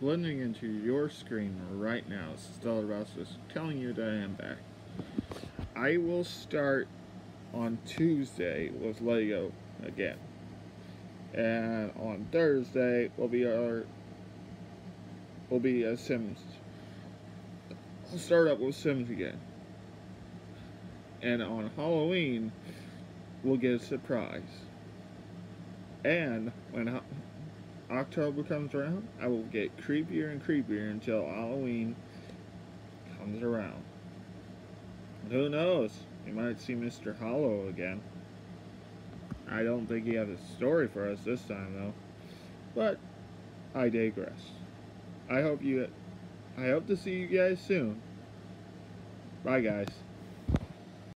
blending into your screen right now, Stellar Rastus, telling you that I am back. I will start on Tuesday with Lego again. And on Thursday will be our will be a Sims. I'll start up with Sims again. And on Halloween we'll get a surprise. And when October comes around, I will get creepier and creepier until Halloween comes around. who knows? We might see Mr. Hollow again. I don't think he has a story for us this time, though. But I digress. I hope you. I hope to see you guys soon. Bye, guys.